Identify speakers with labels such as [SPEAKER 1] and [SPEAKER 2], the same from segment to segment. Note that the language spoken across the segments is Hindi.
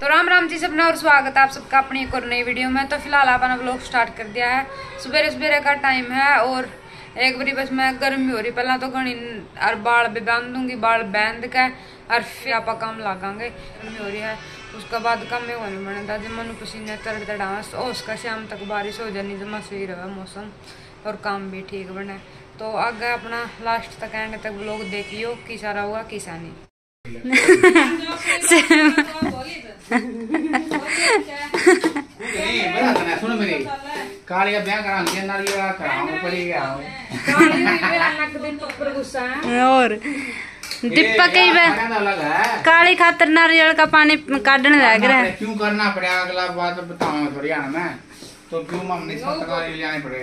[SPEAKER 1] तो राम राम जी सबने और स्वागत है आप सबका अपनी एक और नई वीडियो में। तो फ़िलहाल अपना व्लॉग स्टार्ट कर दिया है। सवेरे सवेरे का टाइम है और एक बारी बस मैं गर्मी हो रही पहला तो घनी और बाल भी बाँध दूँगी बाल बाँध के और फिर आप काम लगांगे। गर्मी हो रही है उसके बाद कम में होने बनता जब मनु पसीने तर तड़ास और उसका शाम तक बारिश हो जानी जमा सही रहा मौसम और काम भी ठीक बने। तो आगे अपना लास्ट तक एंड तक लोग देखियो कि सारा हुआ किसा नहीं।
[SPEAKER 2] नहीं सुना ब्याह करा के कराऊं पड़ेगा
[SPEAKER 1] और दीपक कई बार काली खातर नारियल का पानी काटने लग रहा है।
[SPEAKER 2] क्यों करना पड़ेगा अगला बात बताऊँगा थोड़ी आना मैं। तो क्यों मम्मी से नारियल जाने पड़े?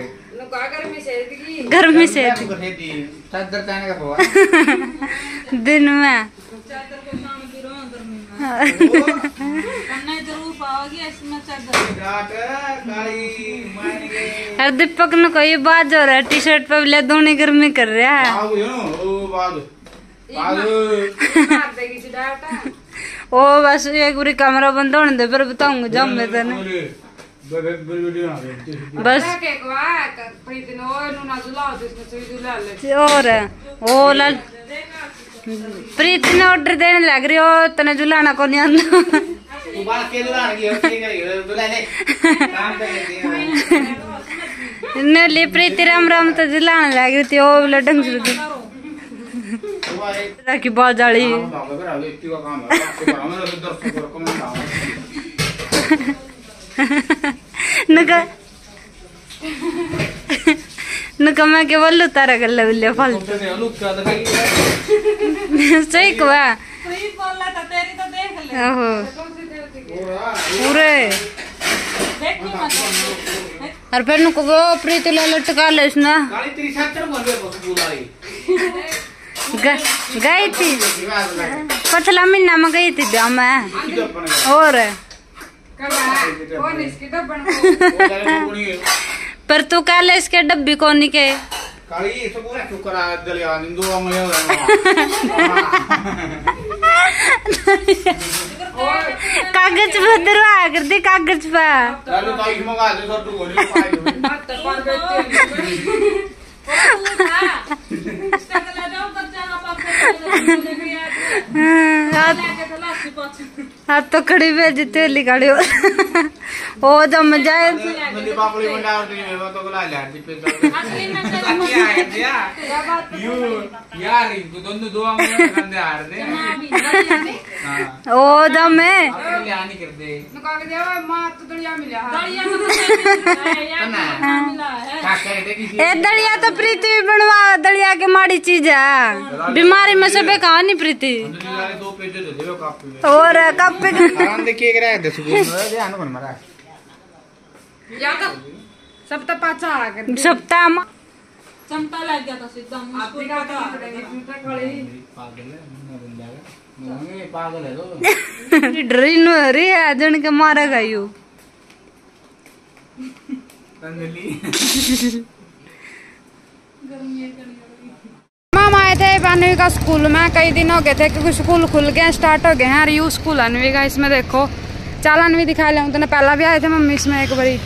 [SPEAKER 1] गर्मी से
[SPEAKER 2] चादर पहने का हुआ।
[SPEAKER 1] दिन में। और दीपक ने कोई बात हो रहा है टी शर्ट पे ले दोनों गर्मी कर रहा है।
[SPEAKER 2] ओ बाद बाद
[SPEAKER 1] ओ बस एक बारी कैमरा बंद होने दे फिर बताऊँगा जब मैं तेने बस। और ओ लल। प्रीति ने ऑर्डर देने लग रही हो तने झुलाना को नहीं आंदा।
[SPEAKER 2] तू बात के दुलान की होती है दुला ले काम कर लेती है
[SPEAKER 1] ने प्रीति राम राम तो झुलाने लग थी ओ बोले ढंग से तो-
[SPEAKER 2] सुबह एक
[SPEAKER 1] जाली
[SPEAKER 2] काम भाग कर आवे इतनी का काम है आपके बारे में को
[SPEAKER 1] नका नका के बोलू तारा कर ले। सही ला लटका
[SPEAKER 2] तेरी साथ चल बोल बस बुलाई
[SPEAKER 1] गई थी। पिछला महीना में गई थी में। और।
[SPEAKER 2] को नहीं
[SPEAKER 1] पर तू कह ले इसके डब्बी कोनी के।
[SPEAKER 2] काली सब पूरा क्यों करा दलिया निंदु हम ये
[SPEAKER 1] कागज़ पे दरवा कर दी कागज़
[SPEAKER 2] तू पाई
[SPEAKER 1] हाथ तो खड़ी भेजते होली खड़ी हो।
[SPEAKER 2] मैं तो बुला ले दी पे क्या है दिया यू यार इनको दोनों दो हम कंधे हार दे हाँ
[SPEAKER 1] ओ दम है
[SPEAKER 2] अपने लिए कर दे क्या कह दे किसी
[SPEAKER 1] ए दलिया तो प्रीति बनवा दलिया के माड़ी चीज़ है। बीमारी में सबे कहा नहीं प्रीति।
[SPEAKER 2] दो पेज दे दे कापी में।
[SPEAKER 1] और
[SPEAKER 2] आराम देखिए है गुण ध्यान कौन मारा
[SPEAKER 1] सप्ताह में
[SPEAKER 3] चमटा लग गया था सीधा मुझको पता
[SPEAKER 2] पागल है मुन्ना बन जाएगा मुन्ना पागल है तो
[SPEAKER 1] डरी नु रही जन के मारेगा यू
[SPEAKER 2] अंजलि
[SPEAKER 1] हम आए थे अनवी का स्कूल में कई दिन हो गए थे क्योंकि स्कूल खुल गए स्टार्ट हो गए हैं और यू स्कूल अनवी का इसमें देखो चाल अनवी दिखा लिया तो पहला भी आए थे मम्मी इसमें एक बारी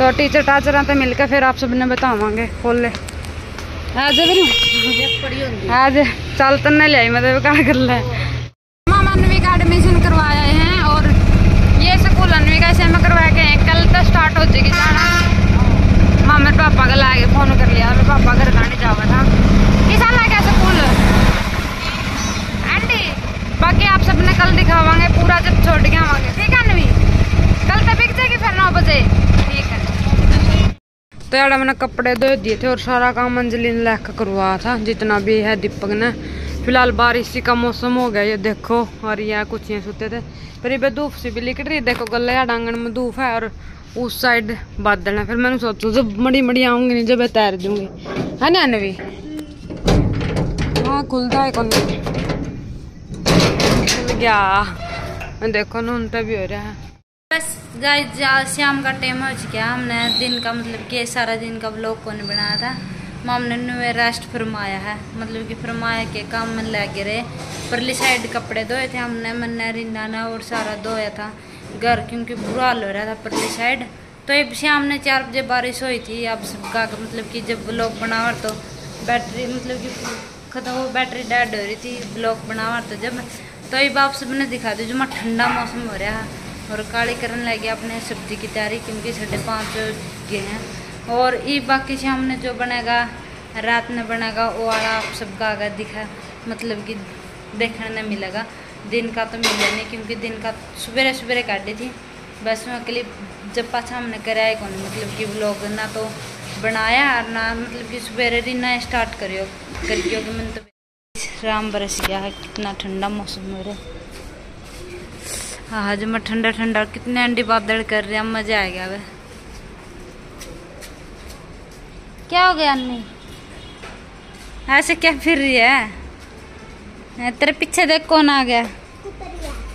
[SPEAKER 1] तो टीचर टाचर तो मिलकर फिर आप सबने बतावांगे खोल आज भी आज चल तो नहीं लिया मतलब क्या कर ले का एडमिशन हैं और ये स्कूल गए कल तो स्टार्ट हो जाएगी जाना मेरे पापा का फ़ोन कर लिया मेरे पापा घर जावा था किसान ला स्कूल आंटी बाकी आप सबने कल दिखावांगे पूरा जब छोड़ के ठीक है अनवी कल तक बिक जाएगी फिर नौ बजे ठीक है तो यार मैंने कपड़े धो दिए थे और सारा काम अंजलि ने लेकर करवाया था, जितना भी है दीपक ने। फ़िलहाल बारिश का मौसम हो गया, ये देखो, और ये कुछ ये सोते थे। पर ये धूप से भी लिकट रही देखो गले यार आँगन में धूप है, और उस साइड बादल है। फिर मैंने सोचा, जब मड़ी मड़ी आऊँगी नहीं, जब तैर दूँगी। है ना, अनवी? हाँ खुलता है कौन? खुल गया। देखो ना उन भी हो रहा है। बस गाइस शाम का टाइम हो चुका है। हमने दिन का मतलब कि सारा दिन का ब्लॉग को नहीं बनाया था।
[SPEAKER 4] मामने ने नुए रेस्ट फरमाया है। मतलब कि फरमाया के काम में लगे रहे। परली साइड कपड़े धोए थे हमने, मन्ना, रिंदा ने और सारा धोया था। घर क्योंकि बुरा हो रहा था परली साइड तो ये शाम ने चार बजे बारिश हुई थी। अब सबका मतलब कि जब ब्लॉक बनावर तो बैटरी मतलब कि खत्म हो बैटरी डेड हो रही थी। ब्लॉक बनावर तो जब। तो ये बाप सबने दिखा दी, जो ठंडा मौसम हो रहा है। और काली करने लगे अपने सब्ज़ी की तैयारी, क्योंकि साढ़े पाँच गए हैं। और ये बाकी शाम ने जो बनेगा, रात में बनेगा, वो वाला आप सबका आगे दिखा मतलब कि देखने में मिलेगा। दिन का तो मिला नहीं, क्योंकि दिन का सवेरे सवेरे काटी थी। बस में क्लिप जब पाछा हमने कराया कौन मतलब कि ब्लॉग ना तो बनाया और ना मतलब कि सवेरे ही ना स्टार्ट करियो करियो कि मैंने तो राम बरस गया है, कितना ठंडा मौसम हो रहा है हाँ जब मैं ठंडा ठंडा कितने अंडी बादल कर रहे हैं मज़ा आ गया वे क्या हो गया अन्नी? ऐसे क्या फिर रही है? तेरे पीछे देख कौन आ गया?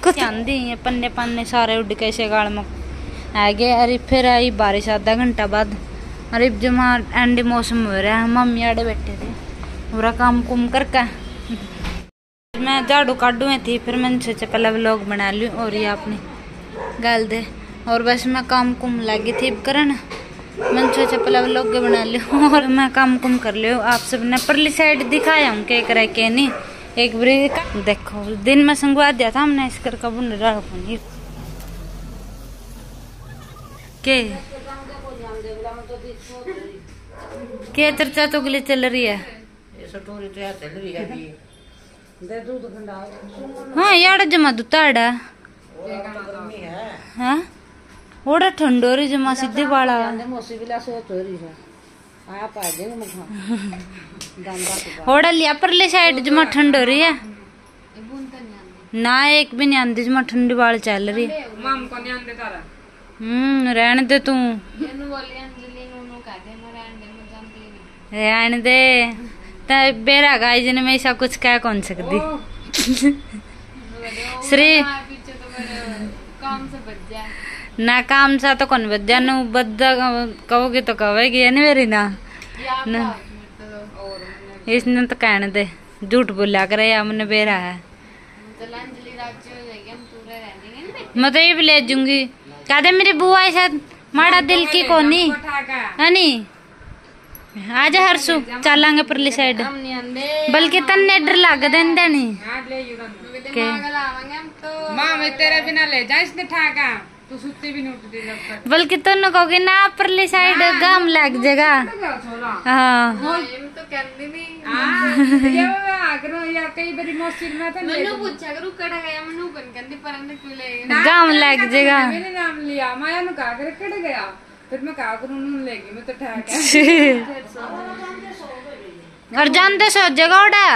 [SPEAKER 4] कुछ आंधी है, पन्ने पन्ने सारे उड़ के इसे गाल में। आ गए, अरे फिर आई बारिश आधा घंटा बाद। अरे जमा एंडी मौसम हो रहा है मम्मी आड़े बैठे थे। पूरा काम कुम करके। मैं झाड़ू काटू थी, फिर मैंने सोचा पहले व्लॉग बना लूँ और ये आपने गाल दे। और बस मैं काम कुम लगी थी करन मैंने सोचा पहले व्लॉग बना लूँ और मैं काम कुम कर लियो आप सबने परली साइड दिखाया हूँ, के करे के नहीं। एक बारी देखो, दिन में संगवा दिया था हमने, इस कर कबून डाल के? के चर्चा तो गली चल रही है हाँ यार जमा दुताड़ा हाँ? ओड़ा ठंडोरी जमा सीधे बाड़ा ओड़ा लिया परले साइड जमा ठंडोरी है। ना एक भी नहीं आंदी जमा ठंडी बाल चल रही। है
[SPEAKER 1] माम को नहीं आंदे तारा।
[SPEAKER 4] हम्म रहने दे तू। रहने दे। ते में ऐसा कुछ कह कौन सकती? श्री ना काम सा तो कौन बद्या नु बद्दा कहोगे तो कहेगी है मेरी ना? ना। इसने तो कहने दे झूठ बोला करे या मैंने बेरा है। मैं तो ये भी ले जूँगी कहते मेरी बुआ ऐसा माड़ा दिल की कोनी। है नी? आज हरसू चलांगे परली साइड बल्कि तन्ने डर लग देंदे नी। के?
[SPEAKER 1] माँ मैं तेरे बिना ले जा इसने ठाका। तू सुत्ती भी नहीं उठती जब तक।
[SPEAKER 4] बल्कि तुम कहोगे ना परली साइड गाम लग जाएगा हाँ।
[SPEAKER 1] हाँ, ये वो आगरो या कई बारी मौसी में था ले
[SPEAKER 4] गाम लग जाएगा
[SPEAKER 1] मैंने नाम लिया माया नु कहा करे कड़ गया? फिर मैं कहा करूँ लेगी मैं तो ठाका
[SPEAKER 4] और जानते सो जगह उड़ा।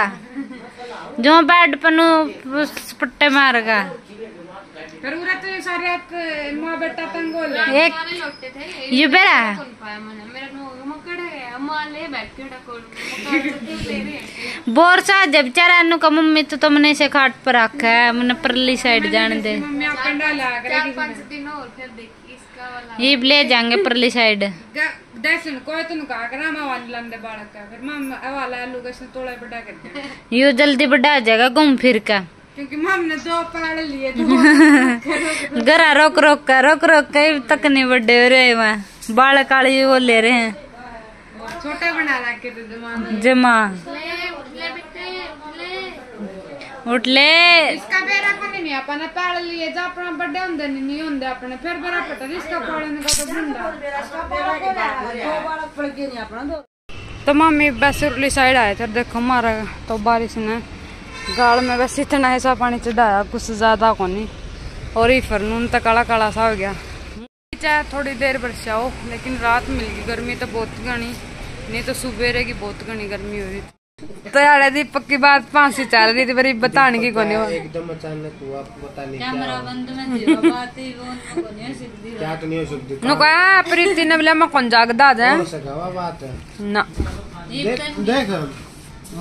[SPEAKER 4] जो बेड पर नु पट्टे मारेगा
[SPEAKER 1] फिर उरा तो ये सारे हाथ माँ बेटा तंगोल है
[SPEAKER 4] एक ये बेरा। बोर सा जब बेचारा नु का मम्मी तो तुमने से खाट पर रखा है मैंने परली साइड जाने दे।
[SPEAKER 1] मम्मी आप कंडा ला करेगी
[SPEAKER 4] ये भी ले जाएँगे परली साइड
[SPEAKER 1] दर्शन कोई तो कहा करा मैं वाली लंदे बालक का फिर माँ वाला आलू का तोड़ा बड़ा कर दिया
[SPEAKER 4] यो जल्दी बढ़ा जाएगा घूम फिर का
[SPEAKER 1] क्योंकि मम ने दो पाड़ लिए दो
[SPEAKER 4] गरा रोक रोक कर रोक रोक कर तक नहीं बड़े हो रहे वहाँ बाल काली वो ले रहे हैं
[SPEAKER 1] छोटा बना के तो जमाना
[SPEAKER 4] जमा उठ ले
[SPEAKER 1] इसका बेरा को नहीं अपने पाड़ लिए जो अपना बड़े होंगे नहीं होंगे अपने फिर बेरा पता नहीं इसका पाड़ने का तो बुंदा तो मम्मी बस उरली साइड आए थे देखो मारा तो बारिश ने गाल में बस इतना ऐसा पानी चढ़ाया कुछ ज़्यादा को नहीं और ही फरनून तो काला काला सा हो गया। चाहे थोड़ी देर बरसाओ लेकिन रात मिल गई गर्मी तो बहुत घनी नहीं तो सुबह की बहुत घनी गर्मी हो रही तो यार दीपक की बात फांसी चल रही थी बड़ी बताने की कोनी
[SPEAKER 5] एकदम अचानक हुआ पता नहीं क्या
[SPEAKER 4] कैमरा बंद में ज़ीरो बात ही वो नहीं सीधी
[SPEAKER 5] क्या तो नहीं हो सकती
[SPEAKER 1] नु कहा? प्रीति ने बोला मैं कौन जागदा है?
[SPEAKER 5] हो सका हुआ बात है?
[SPEAKER 1] ना।
[SPEAKER 5] देख देख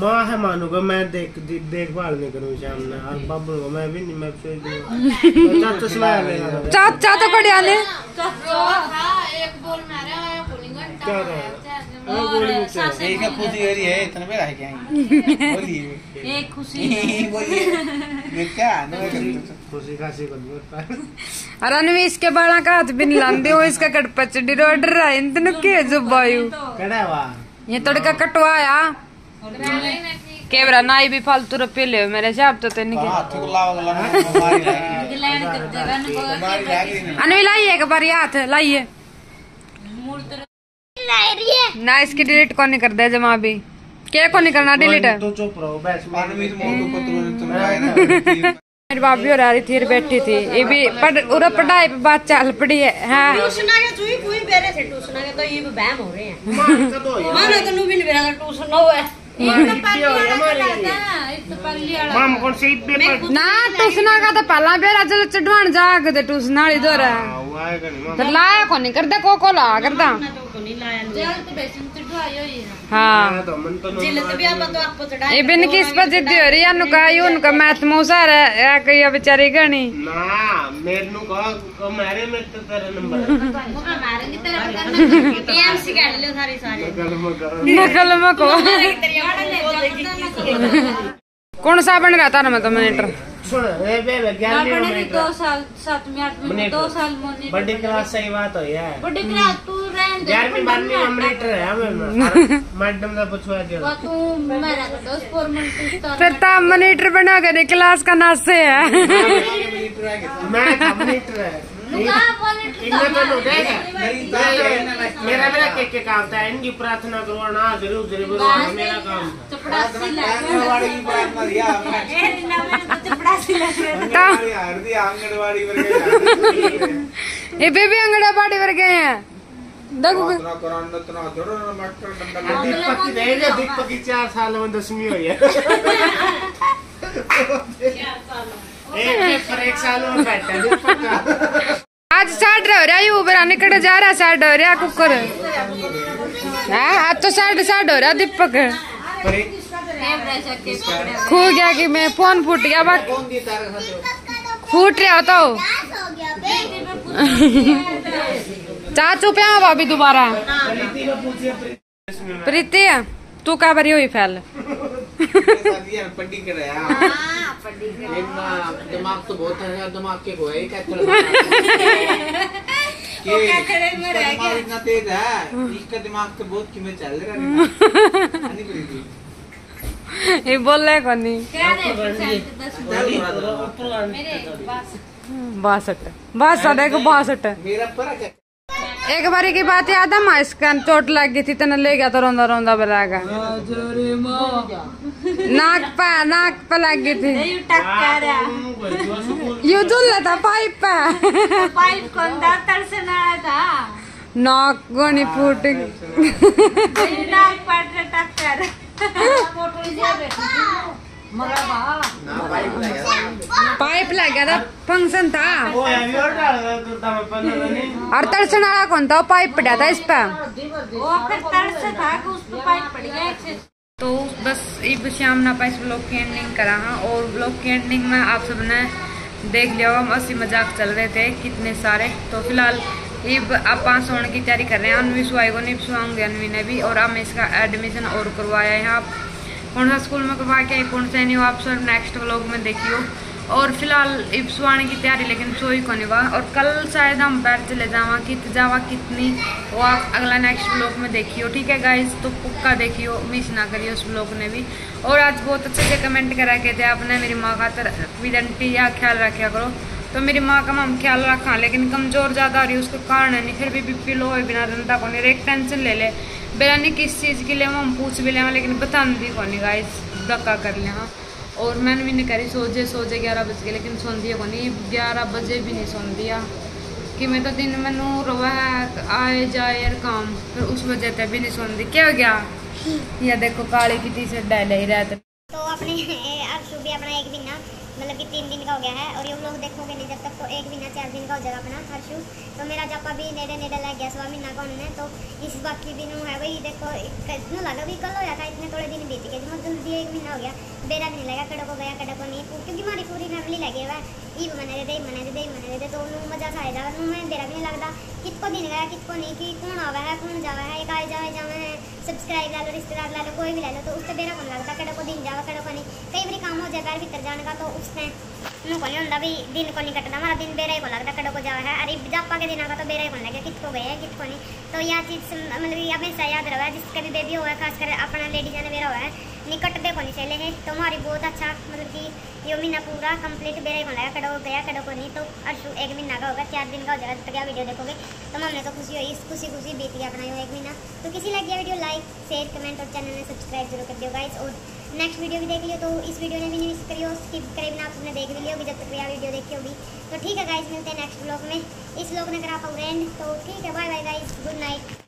[SPEAKER 5] माँ है मानूगा मैं देख देखभाल नहीं करूँ शाम में और बाबू को मैं भी नहीं मैं सोच दूँ चाचा सुनाया मेरा।
[SPEAKER 1] चाचा तो कड़िया ने।
[SPEAKER 5] क्या रहा
[SPEAKER 2] एक खुशी हो। रही है इतने पे रह गए बोलिए
[SPEAKER 3] एक खुशी
[SPEAKER 2] बोलिए ये क्या
[SPEAKER 5] खुशी खासी कर दो
[SPEAKER 1] और अनवी इसके बाला का हाथ भी नहीं लांदे हो इसका कट पचड़ी रोड रहा है। इन के जो बायु
[SPEAKER 5] कड़ा वा
[SPEAKER 1] ये तड़का कटवाया। केवरा नाई भी फालतू रुपये ले मेरे हिसाब तो तेन
[SPEAKER 2] लागी नहीं
[SPEAKER 1] अनवी लाइए एक बार हाथ लाइए। ना इसकी डिलीट कौन नहीं कर दे जमा भी? क्या कौन नहीं करना डिलीट
[SPEAKER 5] तो चुप रहो बस
[SPEAKER 1] मेरी भाभी और आ रही थी बैठी थी। ये भी पढ़ उरा पढ़ाई पे बात चल पड़ी है हाँ।
[SPEAKER 6] ट्यूशन के चुई कोई बेरे थे ट्यूशन के तो ये बहम हो रहे हैं। तो बेरा ट्यूशन हो। है
[SPEAKER 5] से
[SPEAKER 1] ना टूसना का तो पहला बेरा चलो चढ़वान जाग दे टूसना
[SPEAKER 5] हाँ,
[SPEAKER 1] फिर लाया कौन नहीं करता को को ला
[SPEAKER 6] तो लाया
[SPEAKER 1] हाँ
[SPEAKER 5] तो मन तो
[SPEAKER 6] ज़िले तो भी आप तो आपको चढ़ा
[SPEAKER 1] ये बिन किस पर जिद्दी हो रही है उनका ये उनका मैथ मूसा है या कही बेचारी गणी
[SPEAKER 5] ना मेरे नु कहा को मेरे में तो तेरा नंबर
[SPEAKER 6] टीएमसी काट लो सारी सारी
[SPEAKER 5] करो
[SPEAKER 1] नकल में को कौन सा बन रहा था ना मैं तो मिनट
[SPEAKER 5] सुन रे बे बे ज्ञान नहीं
[SPEAKER 3] अपने
[SPEAKER 5] मिनट
[SPEAKER 3] दो साल सातवीं आठवीं में दो साल मोनी
[SPEAKER 5] बड़ी क्लास सही बात हो यार
[SPEAKER 3] बड़ी क्लास तू रहन दे
[SPEAKER 5] ग्यारहवीं बारहवीं में मॉनिटर
[SPEAKER 3] तू तो तो
[SPEAKER 1] फिर तो मॉनिटर बना कर क्लास का नासे है
[SPEAKER 5] तो लोग देगा। मेरा मेरा के के काम था। इनकी प्रार्थना करवाना ज़रूर ज़रूर मेरा काम
[SPEAKER 2] या
[SPEAKER 1] बेबी गए हैं।
[SPEAKER 5] दीपक की चार साल में दसवीं हुई है। है
[SPEAKER 1] आज साइड रह रहा है ऊपर निकट जा रहा साइड हो रहा कुकर। हाँ आज तो साइड साइड हो रहा दीपक। खो गया कि मैं, फ़ोन फूट गया बात फूट रहा हो चाचू पे भाभी दोबारा।
[SPEAKER 5] प्रीति,
[SPEAKER 1] तू का बरी हुई, फैल?
[SPEAKER 2] दिया पट्टी कर रहा है। एक दिमाग तो बहुत है यार दिमाग के को है क्या चल के दिमाग इतना तेज है इसका दिमाग तो बहुत कीमत चल रहा है। नहीं प्रीति
[SPEAKER 1] ये बोल रहे कौन नहीं? बासठ। बासठ देखो बासठ
[SPEAKER 2] मेरा पर क्या
[SPEAKER 1] एक बारी की बात याद है माँ इसका चोट लग गई थी तेने ले गया तो रोंदा रोंदा बलागा। नाक पे नाक पे लग गई थी। यू धुल था पाइप पे।
[SPEAKER 6] पाइप कौन था तरसे ना आया था?
[SPEAKER 1] नाक गोनी फूट गई।
[SPEAKER 6] नाक पट रहे टक्कर
[SPEAKER 2] ना पाइप लगा
[SPEAKER 1] था। फ़ंक्शन था।
[SPEAKER 5] और तो नहीं।
[SPEAKER 1] और तरसन वाला कौन था? पाइप पड़ा था इस
[SPEAKER 6] पर पाइप पड़ गया एक से
[SPEAKER 1] तो बस इब शाम ना पाइस ब्लॉग की एंडिंग करा हाँ और ब्लॉग की एंडिंग में आप सबने देख लिया हम हँसी मज़ाक चल रहे थे कितने सारे। तो फ़िलहाल इब आप पाँच सोने की तैयारी कर रहे हैं अनवी सुहाई को नहीं सुहाऊँगे अनवी ने भी और हम इसका एडमिशन और करवाया है आप कौन सा स्कूल में करवा के कौन सा नहीं हो, आप सब नेक्स्ट व्लॉग में देखियो। और फ़िलहाल सुहाने की तैयारी, लेकिन सोई को नहीं हुआ। और कल शायद हम बैठ चले जावा, कित जावा कितनी वो आप अगला नेक्स्ट ब्लॉग में देखियो, ठीक है गाइज़ तो पक्का देखियो मिस ना करियो उस ब्लॉग ने भी। और आज बहुत अच्छे से कमेंट करा के थे आपने, मेरी माँ का विदंटी या ख्याल रखा करो। तो मेरी माँ का हम ख्याल रखा, लेकिन कमज़ोर ज़्यादा आ रही है, उसका कारण है नहीं, फिर भी बीपी लो है, बिना धंधा को नहीं एक टेंशन ले ले। बेरा ने किस चीज़ के लिए हम पूछ भी लेवा लेकिन बताने दी कौन गाइस धक्का कर ले हाँ। और मैंने भी नहीं करी सोचे सोचे ग्यारह बज गए लेकिन सोन दिया को ग्यारह बजे भी नहीं सौन दिया। कि मैं तो दिन में नू रोवा है आए जाए यार काम फिर उस वजह से भी नहीं सोन दी। क्या हो गया? या देखो काले की टी शर्ट डाले ही रहते
[SPEAKER 7] तो अपने अर्शु भी अपना एक महीना मतलब कि तीन दिन का हो गया है और ये लोग देखोगे नहीं जब तक तो एक महीना, चार दिन का हो जाएगा अपना हर शू तो मेरा जापा भी नेड़े नेड़े लग गया सवा महीना का उन्होंने तो इस बाकी दिन है। वही देखो, इतना लगा भी कल होया था इतने थोड़े दिन बीत गए मतलब जल्दी एक महीना हो गया, बेरा भी नहीं लगा कड़ो को गया कड़ो को नहीं, क्योंकि हमारी पूरी फैमिली लगे हुआ है ईब मने दे मने दे मने दे तो उन्होंने मज़ा सा आएगा उन्होंने बेरा भी नहीं लगता, कितको दिन गया, कितको नहीं, कि कौन आवा है, कौन जावा है, एक आए जाए जावे है। सब्सक्राइब ला लो रिश्तेदार ला लो कोई भी ला लो तो उससे बेरा कौन लगता कड़ो को दिन जावा कड़ो को नहीं। कई बार काम हो जाए बाहर भीतर जाने का तो उसमें मुँह को नहीं होता भी दिन को नहीं कटता हमारा दिन बेरा ही को लगता कड़ो को जावा है। अरे, जापा के दिन का तो बेरा ही को लगे कित को गए कित को नहीं। तो यह चीज़ मतलब हमेशा याद रहा है जिसका भी बेबी हुआ है खासकर अपना लेडीज़ ने बेरा हुआ है निकट दे को नहीं चले है। तो हमारी बहुत अच्छा मतलब कि ये महीना पूरा कंप्लीट बेरा ही को लगा कड़ो गया, कड़ो को नहीं। तो अर्शु एक महीना का होगा, चार दिन का हो जाएगा जब तक वीडियो देखोगे तो हमने तो खुशी हुई खुशी खुशी बीत गया अपना एक महीना। तो किसी लग गया वीडियो लाइक शेयर कमेंट और चैनल में सब्सक्राइब ज़रूर कर दियो गाइस और नेक्स्ट वीडियो भी देख लियो तो इस वीडियो ने भी नहीं मिस करियो स्किप करे बिना आपने देख भी लियो होगी जब तक भी वीडियो देखी होगी। तो ठीक है गाइज़ मिलते हैं नेक्स्ट ब्लॉग में। इस ब्लॉग ने करा आप एंड तो ठीक है bye bye guys good night